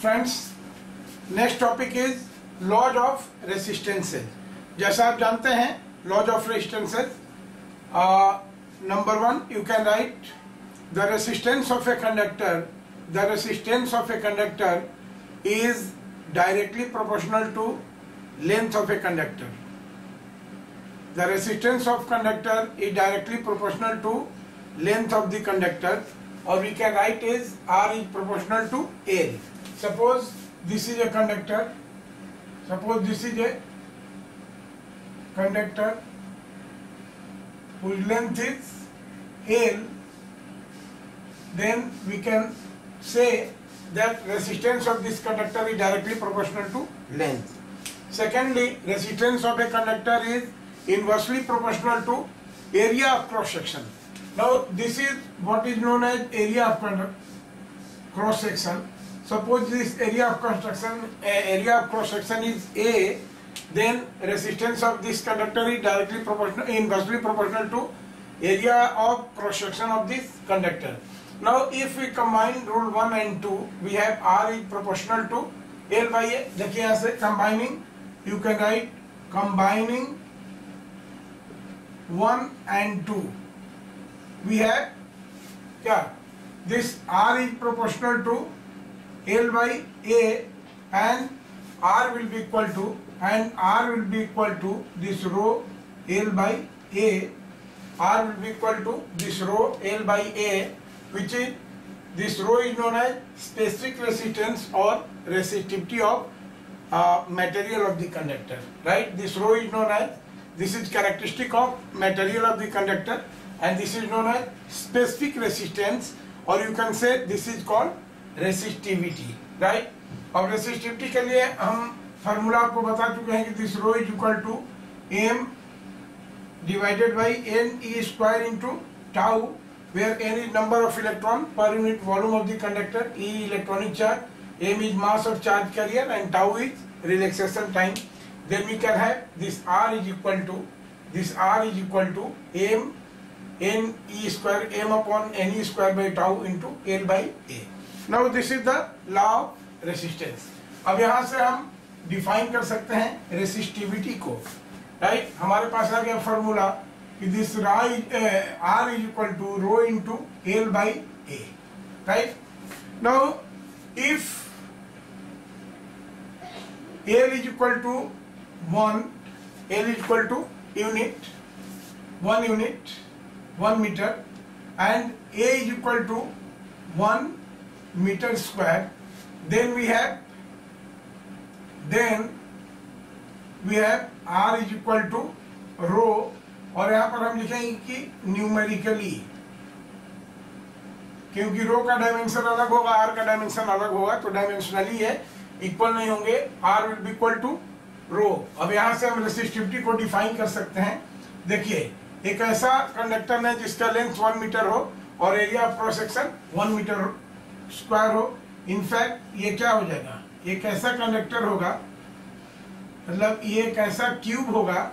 Friends next topic is laws of resistances जैसा आप जानते हैं laws of resistances number one you can write the resistance of a conductor the resistance of a conductor is directly proportional to length of a conductor the resistance of conductor is directly proportional to length of the conductor और we can write is R is proportional to area Suppose this is a conductor, suppose this is a conductor whose length is L, then we can say that resistance of this conductor is directly proportional to length. Secondly, resistance of a conductor is inversely proportional to area of cross section. Now, this is what is known as area of cross section. Suppose this area of cross section, uh, area of cross section is A, then resistance of this conductor is directly proportional, inversely proportional to area of cross section of this conductor. Now if we combine rule 1 and 2 we have R is proportional to L by A देखिए यहाँ से combining you can write combining 1 and 2 we have क्या this R is proportional to L by A and R will be equal to and R will be equal to this rho L by A. R will be equal to this rho L by A which is this rho is known as specific resistance or resistivity of uh, material of the conductor right? This rho is known as this is characteristic of material of the conductor and this is known as specific resistance or you can say this is called resistivity right और resistivity के लिए हम formula आपको बता चुके हैं कि this rho is equal to M divided by N E square into tau where N is number of electron per unit volume of the conductor E electronic charge M is mass of charge carrier and tau is relaxation time then we can have this R is equal to this R is equal to m n e square m upon n e square by tau into l by A now this is the law of resistance अब यहाँ से हम define कर सकते हैं resistivity को। Right right? हमारे पास आ गया फॉर्मूला कि this R is equal to rho into L by A right now if L is equal to one L is equal to unit one unit one meter and A is equal to one meter square, then we have, then we have R is equal to rho और यहाँ पर हम लिखेंगे कि numerically क्योंकि रो का dimension अलग होगा आर का डायमेंशन अलग होगा तो डायमेंशनली है इक्वल नहीं होंगे R will be equal to rho अब यहाँ से हम रेसिस्टिविटी को डिफाइन कर सकते हैं। देखिए एक ऐसा कंडक्टर है जिसका लेंथ वन मीटर हो और area of cross section one meter square हो इनफैक्ट ये क्या हो जाएगा? एक ऐसा कंडक्टर होगा? मतलब ये एक ऐसा क्यूब होगा?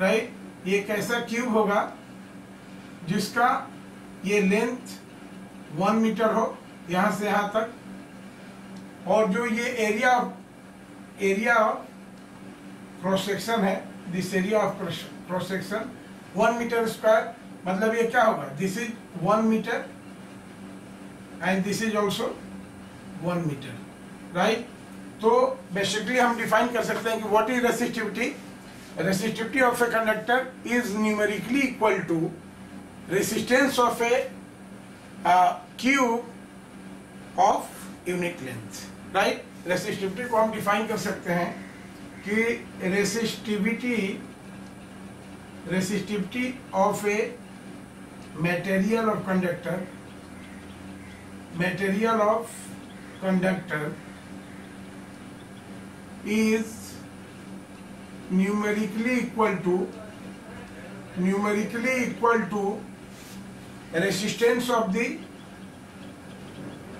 राइट? ये कैसा क्यूब होगा? जिसका ये लेंथ वन मीटर हो, यहाँ से यहाँ तक। और जो ये area area of cross section है this area of cross section one meter square मतलब ये क्या होगा? This is one meter and this is also one meter right तो बेसिकली हम डिफाइन कर सकते हैं कि what is resistivity resistivity of a conductor is numerically equal to resistance of a uh, cube of unit length right resistivity को हम define कर सकते हैं कि resistivity resistivity of a material of conductor material of conductor is numerically equal to numerically equal to resistance of the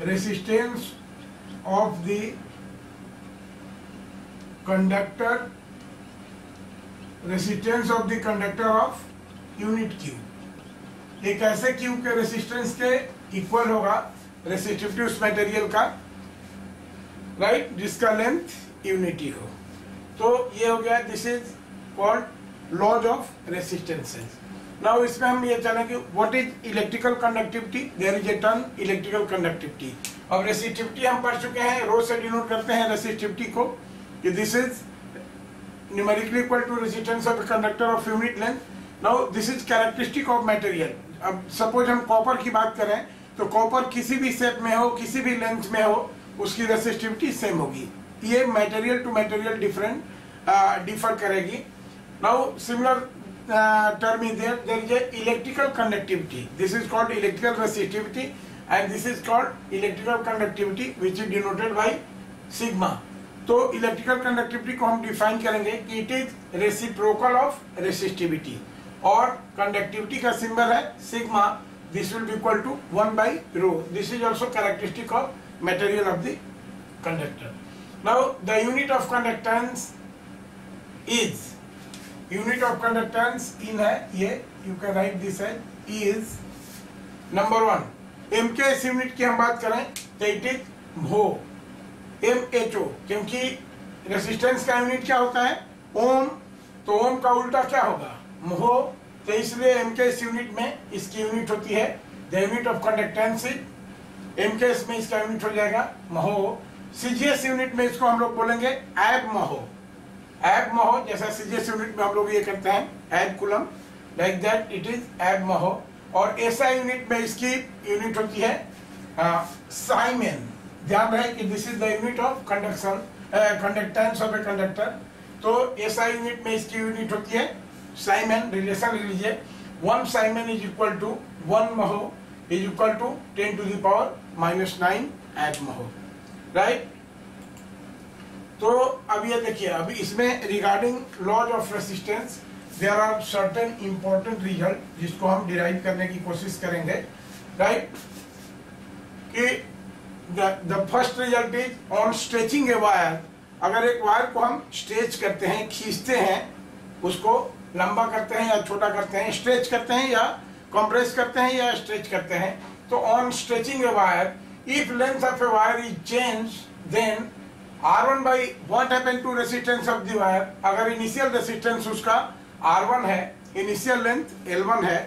resistance of the conductor resistance of the conductor of unit q एक ऐसे Q के resistance के equal होगा resistivity उस material का right right? जिसका length unity हो। तो ये हो गया this is called laws of resistances now इसमें हम ये चलेंगे what is electrical conductivity there is a term electrical conductivity अब रेसिस्टिविटी हम पढ़ चुके हैं रो से डिनोट करते हैं रेसिस्टिविटी को, कि this is numerically equal to resistance of a conductor of unit length. Now this is characteristic of अब सपोज़ हम कॉपर की बात करें तो कॉपर किसी भी सेप में हो, किसी भी लेंथ में हो, उसकी रेसिस्टिविटी सेम होगी। ये material to material different differ करेगी। Now similar term is there there is electrical conductivity this is called electrical resistivity and this is called electrical conductivity which is denoted by sigma तो electrical conductivity को हम define करेंगे कि it is reciprocal of resistivity और conductivity का symbol है sigma this will be equal to one by rho this is also characteristic of material of the conductor now the unit of conductance is unit of conductance in है ये है is number one M K S unit की हम बात करें तो it is भो M H O क्योंकि रेसिस्टेंस का यूनिट क्या होता है? ओम. तो ओम का उल्टा क्या होगा? मोहो तो इसलिए एम के एस यूनिट में इसकी यूनिट होती है the unit of conductance M K S में इसका यूनिट हो जाएगा, महो। सीजीएस यूनिट में इसको हम लोग बोलेंगे एब महो। एब महो, जैसा सीजीएस यूनिट में हम लोग ये करते हैं एब कुलम लाइक दैट इट इज़ एब महो। और ऐसा यूनिट में इसकी यूनिट होती है साइमेन ध्यान रहे कि this is the unit of conduction conductance of a conductor तो ऐसा यूनिट में इसकी यूनिट होती है साइमन, रिलेशन लीजिए। One siemens is equal to one mho is equal to ten to the power minus nine eight mho. Right तो अब ये देखिए अभी इसमें regarding laws of resistance there are certain important result जिसको हम डिराइव करने की कोशिश करेंगे। राइट कि the first result is on stretching a wire अगर एक वायर को हम स्ट्रेच करते हैं, खींचते हैं, उसको लंबा करते हैं या छोटा करते हैं, स्ट्रेच करते हैं या कंप्रेस करते हैं या स्ट्रेच करते हैं। तो on stretching a wire if length of a wire is change then R one by what happen to resistance of the wire अगर इनिशियल रेसिस्टेंस उसका आर वन है इनिशियल लेंथ एल वन है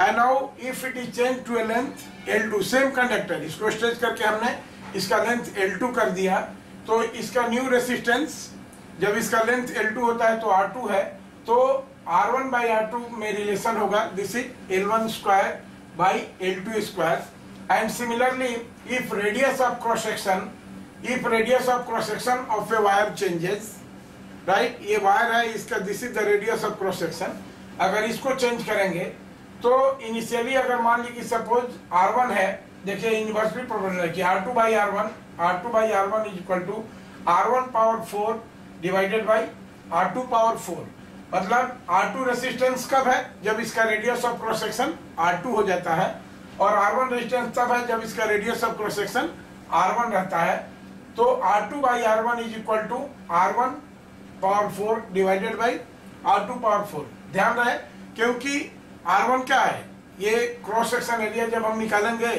and now if it is change to a length L two same conductor इसको stretch करके हमने इसका length L two कर दिया। तो इसका न्यू रेसिस्टेंस जब इसका लेंथ एल टू होता है तो आर टू है तो R one by R two में रिलेशन होगा। This is L one square by L two square and similarly if radius of cross section if radius of cross section of a wire changes right ये wire है, इसका this is the radius of cross section अगर इसको change करेंगे तो initially अगर मान ली कि सपोज़ आर वन है, देखिए इनवर्सली प्रोपोर्शनल है कि R two by R one R two by R one is equal to R one power four divided by R two power four मतलब आर टू रेसिस्टेंस कब है? जब इसका radius of cross section R two हो जाता है और are one resistance तब है जब इसका radius of cross section R one रहता है। तो R two by R one is equal to R one power four divided by R two power four ध्यान रहे, क्योंकि आर वन क्या है? ये क्रॉस सेक्शन एरिया जब हम निकालेंगे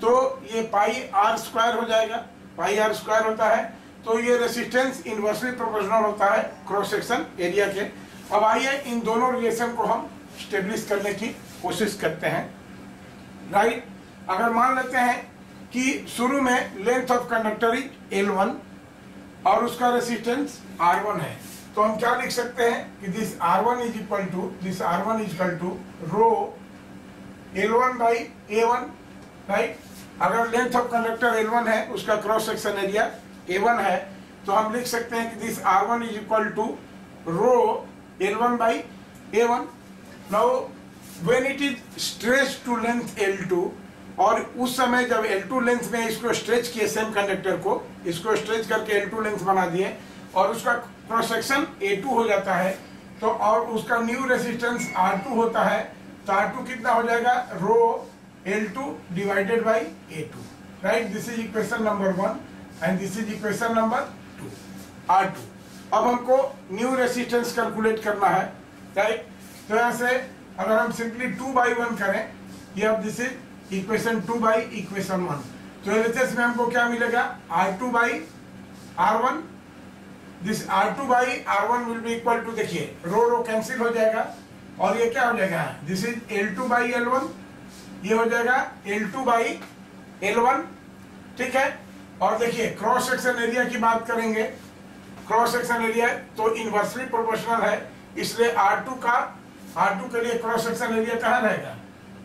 तो ये पाई आर स्क्वायर हो जाएगा। पाई आर स्क्वायर होता है तो ये रेसिस्टेंस इनवर्सली प्रोपोर्शनल होता है क्रॉस सेक्शन एरिया के। अब आइए इन दोनों रिलेशन को हम स्टेब्लिश करने की कोशिश करते हैं। राइट अगर मान लेते हैं कि शुरू में length of conductor is L one और उसका रेसिस्टेंस आर वन है। तो हम क्या लिख सकते हैं कि this R one is equal to this R one is equal to rho L one by A one right अगर length of conductor L one है, उसका cross section area A one है तो हम लिख सकते हैं कि this R one is equal to rho L one by A one now when it is stretch to length L two और उस समय जब एल टू लेंथ में इसको स्ट्रेच किए सेम कंडक्टर को, इसको स्ट्रेच करके एल टू लेंथ बना दिए, और उसका क्रॉस सेक्शन ए टू हो जाता है तो और उसका न्यू रेसिस्टेंस आर टू होता है तो आर टू कितना हो जाएगा? Rho L two divided by A two right this is equation number one and this is equation number two R two अब हमको न्यू रेसिस्टेंस कैलकुलेट करना है। राइट तो यहाँ से अगर हम सिंपली टू बाई वन करें, ये अब this is equation two by equation one तो एलएचएस में हमको क्या मिलेगा? R two by R one this R two by R one will be equal to देखिए रो रो कैंसिल हो जाएगा। और ये क्या हो जाएगा? This is L two by L one ये हो जाएगा L two by L one ठीक है? और देखिए क्रॉस सेक्शन एरिया की बात करेंगे। क्रॉस सेक्शन एरिया तो इनवर्सली प्रोपोर्शनल है, इसलिए आर टू का आर टू के लिए क्रॉस सेक्शन एरिया कहाँ रहेगा?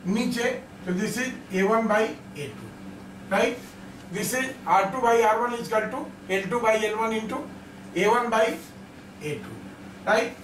नीचे तो this is A one by A two right this is R two by R one is equal to L two by L one into A one by A two right